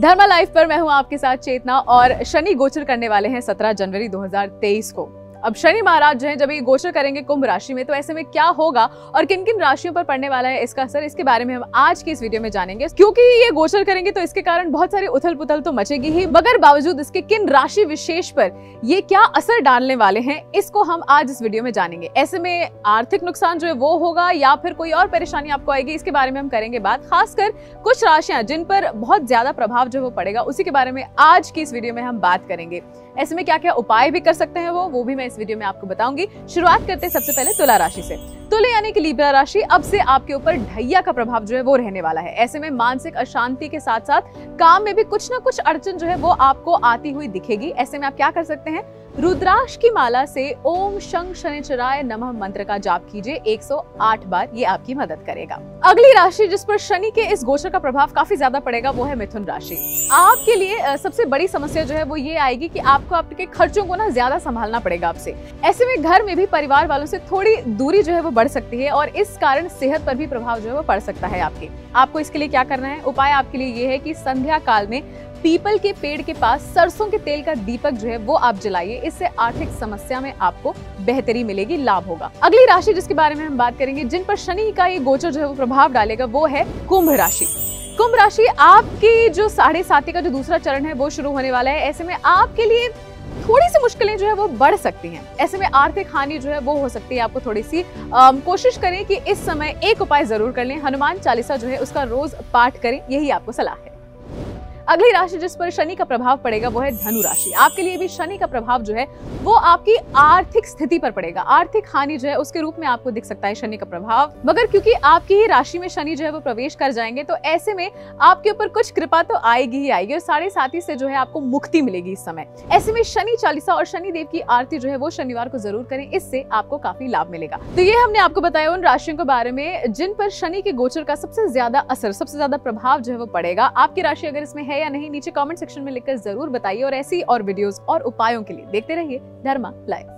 धर्मा life पर मैं हूँ आपके साथ चेतना और शनि गोचर करने वाले हैं 17 जनवरी 2023 को। अब शनि महाराज जो है, जब ये गोचर करेंगे कुंभ राशि में तो ऐसे में क्या होगा और किन किन राशियों पर पड़ने वाला है इसका असर, इसके बारे में हम आज की इस वीडियो में जानेंगे। क्योंकि ये गोचर करेंगे तो इसके कारण बहुत सारी उथल पुथल तो मचेगी ही, मगर बावजूद इसके किन राशि विशेष पर ये क्या असर डालने वाले हैं, इसको हम आज इस वीडियो में जानेंगे। ऐसे में आर्थिक नुकसान जो है, वो होगा या फिर कोई और परेशानी आपको आएगी, इसके बारे में हम करेंगे बात। खासकर कुछ राशियाँ, जिन पर बहुत ज़्यादा प्रभाव जो वो पड़ेगा, उसी के बारे में आज की इस वीडियो में हम बात करेंगे। ऐसे में क्या क्या उपाय भी कर सकते हैं वो वो भी मैं इस वीडियो में आपको बताऊँगी। शुरुआत करते सबसे पहले तुला राशि से। तुले यानी कि लिब्रा राशि अब से आपके ऊपर ढैया का प्रभाव जो है वो रहने वाला है। ऐसे में मानसिक अशांति के साथ साथ काम में भी कुछ ना कुछ अड़चन जो है वो आपको आती हुई दिखेगी। ऐसे में आप क्या कर सकते हैं? रुद्राक्ष की माला से ओम शंख शनिचराय नमः मंत्र का जाप कीजिए। 108 बार ये आपकी मदद करेगा। अगली राशि जिस पर शनि के इस गोचर का प्रभाव काफ़ी ज़्यादा पड़ेगा, वो है मिथुन राशि। आपके लिए सबसे बड़ी समस्या जो है वो ये आएगी कि आपको आपके खर्चों को ना ज़्यादा संभालना पड़ेगा आपसे। ऐसे में घर में भी परिवार वालों से थोड़ी दूरी जो है वो बढ़ सकती है और इस कारण सेहत पर भी प्रभाव जो है वो पड़ सकता है आपके। आपको इसके लिए क्या करना है? उपाय आपके लिए ये है की संध्या काल में पीपल के पेड़ के पास सरसों के तेल का दीपक जो है वो आप जलाइए। इससे आर्थिक समस्या में आपको बेहतरी मिलेगी लाभ होगा। अगली राशि जिसके बारे में हम बात करेंगे जिन पर शनि का ये गोचर जो है वो प्रभाव डालेगा वो है कुंभ राशि। कुंभ राशि आपकी जो साढ़े साथी का जो दूसरा चरण है वो शुरू होने वाला है। ऐसे में आपके लिए थोड़ी सी मुश्किलें जो है वो बढ़ सकती हैं। ऐसे में आर्थिक हानि जो है वो हो सकती है। आपको थोड़ी सी आ, कोशिश करें कि इस समय एक उपाय ज़रूर कर लें। हनुमान चालीसा जो है उसका रोज पाठ करें यही आपको सलाह है। अगली राशि जिस पर शनि का प्रभाव पड़ेगा वो है धनु राशि। आपके लिए भी शनि का प्रभाव जो है, वो आपकी आर्थिक स्थिति पर पड़ेगा। आर्थिक हानि जो है, उसके रूप में आपको दिख सकता है शनि का प्रभाव। मगर क्योंकि आपकी ही राशि में शनि जो है, वो प्रवेश कर जाएँगे तो ऐसे में आपके ऊपर कुछ कृपा तो आएगी ही आएगी और साढ़े साथी से जो है, आपको मुक्ति मिलेगी इस समय। ऐसे में शनि चालीसा और शनि देव की आरती जो है, वो शनिवार को ज़रूर करें, इससे आपको काफ़ी लाभ मिलेगा। तो ये हमने आपको बताया उन राशियों के बारे में, जिन पर शनि के गोचर का सबसे ज़्यादा असर, सबसे ज़्यादा प्रभाव जो है, वो पड़ेगा। आपकी राशि अगर इसमें है है या नहीं, नीचे कमेंट सेक्शन में लिखकर ज़रूर बताइए और ऐसी और वीडियोस और उपायों के लिए देखते रहिए धर्मा लाइव